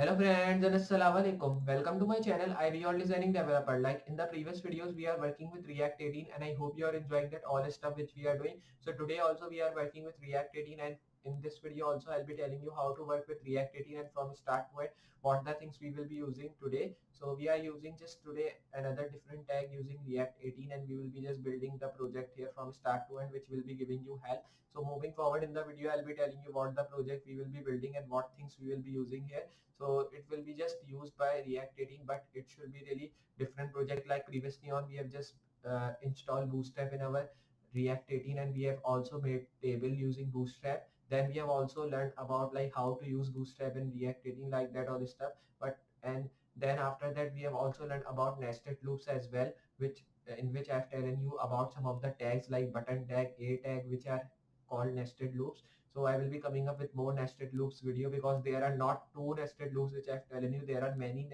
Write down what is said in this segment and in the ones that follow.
Hello friends and assalamu alaikum. Welcome to my channel iBall Designing Developer. Like in the previous videos we are working with React 18 and I hope you are enjoying that all the stuff which we are doing. So today also we are working with React 18 and in this video also I'll be telling you how to work with React 18 and from start to end what the things we will be using today. So we are using just today another different tag using React 18 and we will be just building the project here from start to end which will be giving you help. So moving forward in the video I'll be telling you what the project we will be building and what things we will be using here. So it will be just used by React 18 but it should be really different project like previously on we have just uh, installed Bootstrap in our React 18 and we have also made table using Bootstrap then we have also learned about like how to use bootstrap and react 18 like that all this stuff. But and then after that we have also learned about nested loops as well which in which i've telling you about some of the tags like button tag a tag which are called nested loops so i will be coming up with more nested loops video because there are not two nested loops which i've telling you. There are many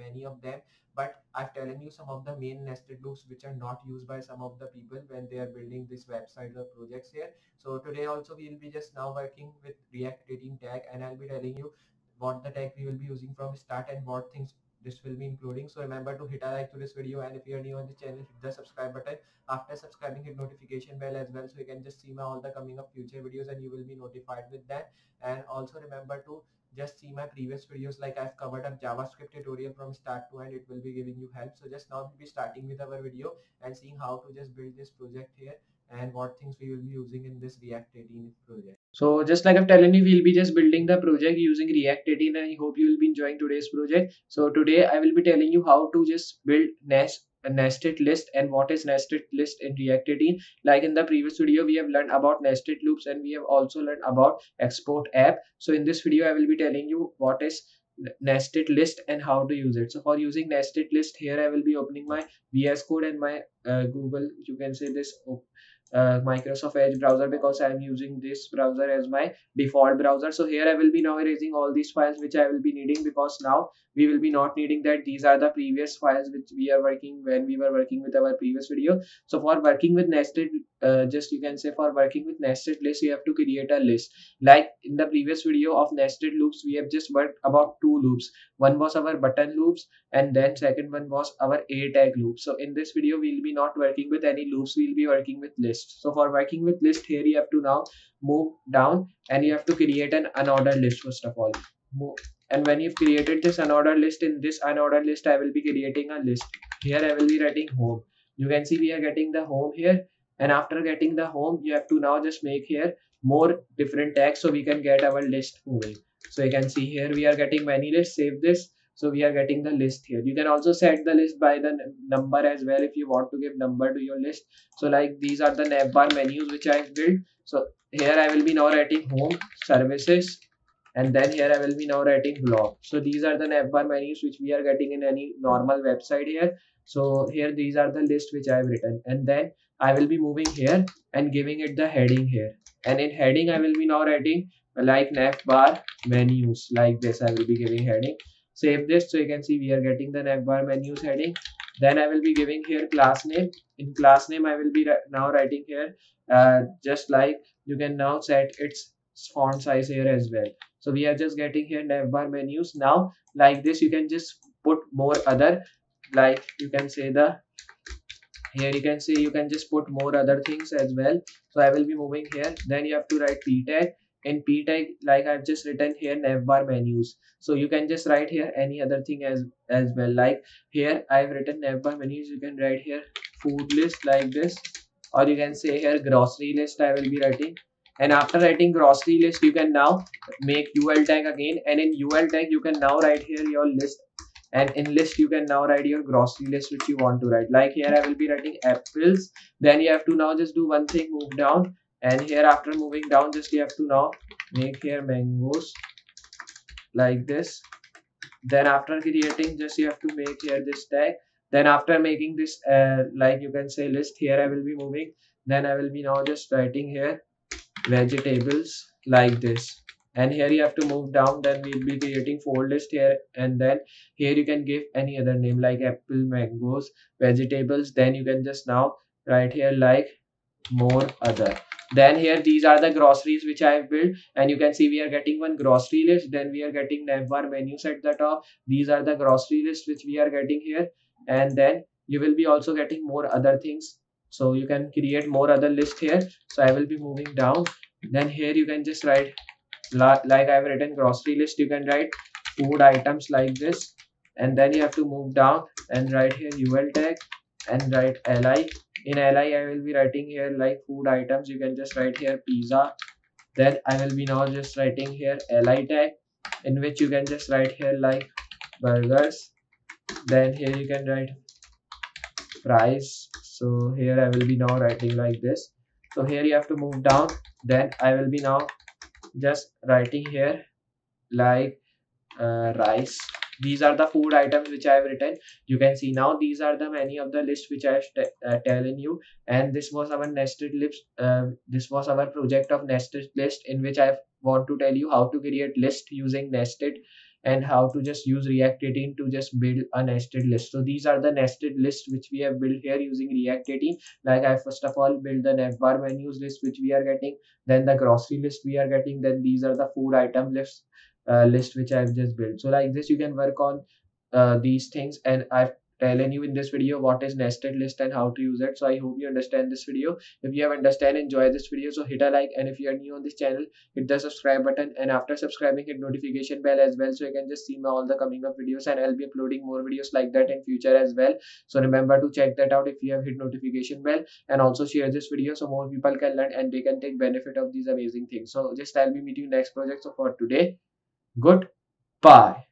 many of them but i've telling you some of the main nested loops which are not used by some of the people when they are building this website or projects here. So today also we will be just now working with react 18 tag and i'll be telling you what the tag we will be using from start and what things this will be including. So remember to hit a like to this video and if you are new on the channel hit the subscribe button. After subscribing hit notification bell as well so you can just see my all the coming up future videos and you will be notified with that. And also remember to just see my previous videos like I've covered a JavaScript tutorial from start to end. It will be giving you help. So just now we'll be starting with our video and seeing how to just build this project here and what things we will be using in this React 18 project. So just like I've telling you, we'll be just building the project using React 18 and I hope you will be enjoying today's project. So today I will be telling you how to just build nest a nested list and what is nested list in React 18. Like in the previous video, we have learned about nested loops and we have also learned about export app. So in this video, I will be telling you what is nested list and how to use it so for using nested list here i will be opening my vs code and my uh, google you can say this uh, Microsoft Edge browser because I am using this browser as my default browser. So here I will be now erasing all these files which I will be needing because now we will be not needing that these are the previous files which we are working when we were working with our previous video. So for working with nested, uh, just you can say for working with nested list, you have to create a list. Like in the previous video of nested loops, we have just worked about two loops. One was our button loops and then second one was our a tag loop. So in this video, we'll be not working with any loops. We'll be working with list. List so for working with list here you have to now move down and you have to create an unordered list first of all. And when you've created this unordered list in this unordered list i will be creating a list. Here i will be writing home. You can see we are getting the home here. And after getting the home you have to now just make here more different tags so we can get our list moving. So you can see here we are getting many lists. Save this so we are getting the list here. You can also set the list by the number as well if you want to give number to your list. So like these are the navbar menus which i have built. So here i will be now writing home services and then here i will be now writing blog. So these are the navbar menus which we are getting in any normal website here. So here these are the list which i have written. And then i will be moving here and giving it the heading here. And in heading i will be now writing like navbar menus. Like this i will be giving heading save this so you can see we are getting the navbar menus heading. Then i will be giving here class name. In class name i will be now writing here uh, just like you can now set its font size here as well. So we are just getting here navbar menus. Now like this you can just put more other like you can say the here you can see you can just put more other things as well. So i will be moving here. Then you have to write p tag in p tag like i've just written here navbar menus. So you can just write here any other thing as as well. Like here i've written navbar menus. You can write here food list like this. Or you can say here grocery list i will be writing. And after writing grocery list you can now make ul tag again. And in ul tag you can now write here your list. And in list you can now write your grocery list which you want to write. Like here i will be writing apples. Then you have to now just do one thing move down and here after moving down just you have to now make here mangoes like this. Then after creating just you have to make here this tag. Then after making this uh, like you can say list here i will be moving. Then i will be now just writing here vegetables like this. And here you have to move down. Then we'll be creating fold list here. And then here you can give any other name like apple mangoes vegetables. Then you can just now write here like more other then here these are the groceries which i have built. And you can see we are getting one grocery list. Then we are getting navbar menus at the top. These are the grocery list which we are getting here. And then you will be also getting more other things. So you can create more other list here. So i will be moving down. Then here you can just write like i've written grocery list you can write food items like this. And then you have to move down and write here ul tag and write li in li i will be writing here like food items. You can just write here pizza. Then i will be now just writing here li tag in which you can just write here like burgers. Then here you can write price so here i will be now writing like this. So here you have to move down. Then i will be now just writing here like uh, rice these are the food items which i have written you can see now these are the many of the list which i have uh, telling you and this was our nested list uh, this was our project of nested list in which i want to tell you how to create list using nested and how to just use React 18 to just build a nested list. So these are the nested list which we have built here using React 18. Like I first of all build the navbar menus list which we are getting, then the grocery list we are getting, then these are the food item lists uh, list which I've just built. So like this you can work on uh, these things. And I've telling you in this video what is nested list and how to use it. So i hope you understand this video. If you have understand enjoy this video. So hit a like. And if you are new on this channel hit the subscribe button. And after subscribing hit notification bell as well. So you can just see my all the coming up videos. And i'll be uploading more videos like that in future as well. So remember to check that out if you have hit notification bell. And also share this video so more people can learn and they can take benefit of these amazing things. So just i'll be meeting you next project. So for today good bye